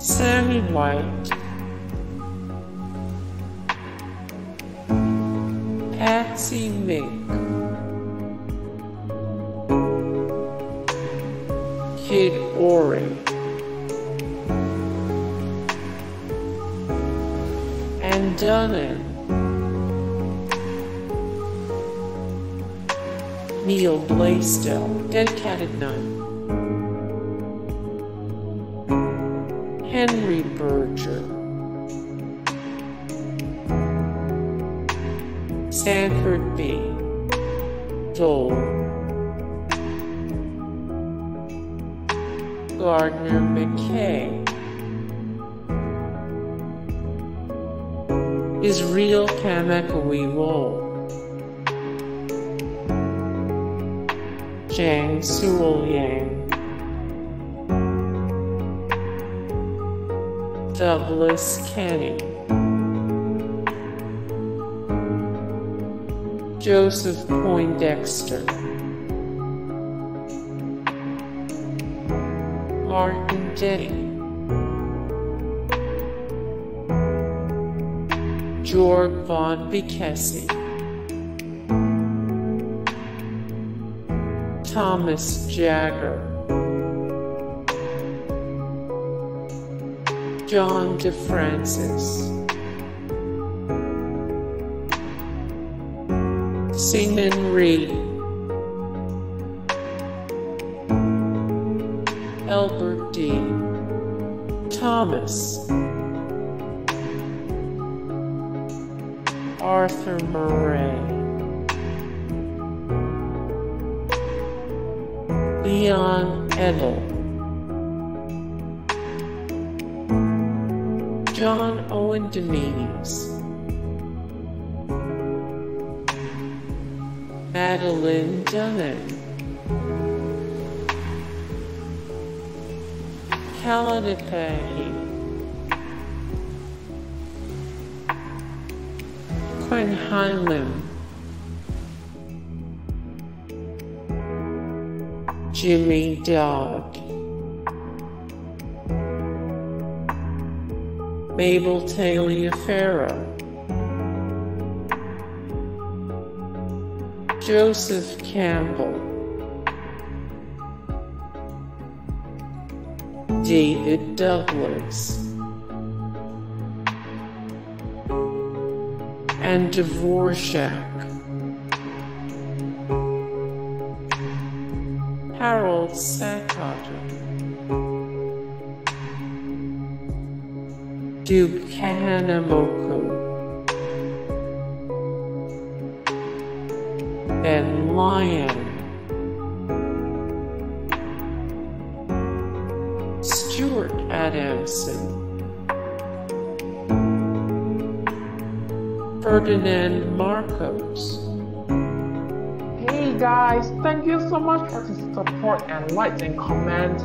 Sammy White, Patsy Mink, Kid Ory, Ann Dunham. Neal Blaisdell, dedicated none. Henri Berger, Sanford B. Dole, Gardner McKay, Israel Kamakawiwo'ole, Jang Sewell Yang, Douglas Kenney, Joseph Poindexter, Martin Denny, Georg von Békésy, Thomas Jaggar, John DeFrancis, Syngman Rhee, Elbert D. Thomas, Arthur Murray, Leon Edel, John Owen Dominis, Madelyn Dunham, Kalanipauahi, Quinn Hylam, Jimmie Dodd, Mabel Taliaferro, Joseph Campbell, David Douglas, Ann Dvorak. Harold Sakata, Duke Kahanamoku, Ben Lyon, Stuart Adamson, Ferdinand Marcos, Hey guys, thank you so much for the support and likes and comments